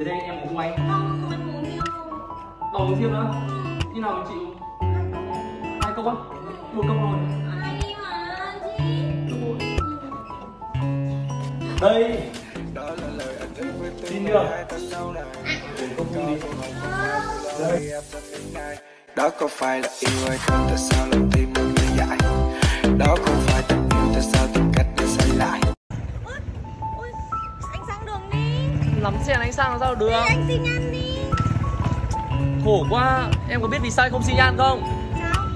thế đây em có cùng anh Không, em uống nhiều. Đòi uống thêm nữa. Khi nào mình chịu hai cốc á? Một cốc rồi Ai đi mà chị. Được rồi. Đây. Xin uống cốc chung đi. Đây. Đó có phải là yêu hay không? Tại sao lòng tim mình ngây dại lắm. Xe anh sang làm sao được Anh xin ăn đi. Khổ quá. Em có biết vì sao anh không xi nhan không? Sao?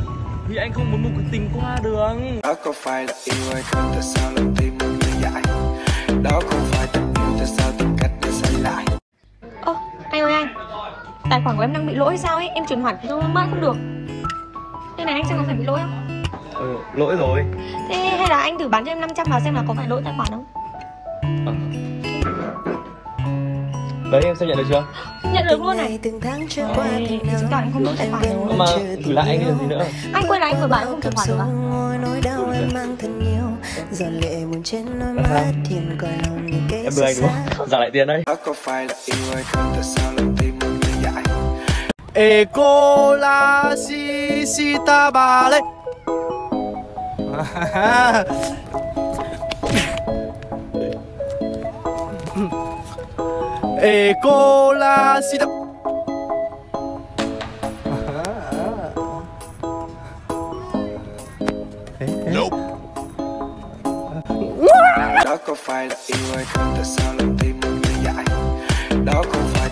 vì anh không muốn một cuộc tình qua đường. Đó có phải là yêu hay không? Tại sao lòng tim mình ngây dại? Đó không phải tình yêu tại sao tìm cách để xây lại? Ơ, anh ơi anh. Tài khoản của em đang bị lỗi sao ấy? Em chuyển khoản cho mãi không được. Đây này anh xem có phải bị lỗi không? Ừ, lỗi rồi. Thế hay là anh thử bán cho em 500 vào xem là có phải lỗi tài khoản không đấy em xem nhận được chưa? Nhận được luôn này. Từng tháng trôi qua thì chứng tỏ em không lỗi tài khoản rồi. mà thử lại anh làm gì nữa? Anh quay lại anh vừa bảo em không chuyển khoản được à ngồi nỗi đau em mang thật nhiều giọt lệ buồn trên đôi mắt thiền cõi lòng như kế em đưa anh đúng không? Trả lại tiền đó có phải là yêu hay không? Tại sao lòng tim mình ngây dại? Eko la si si ta ba le. Eko la si ta. đó có phải là yêu hay không tại sao lòng tim mình ngây dại đó không phải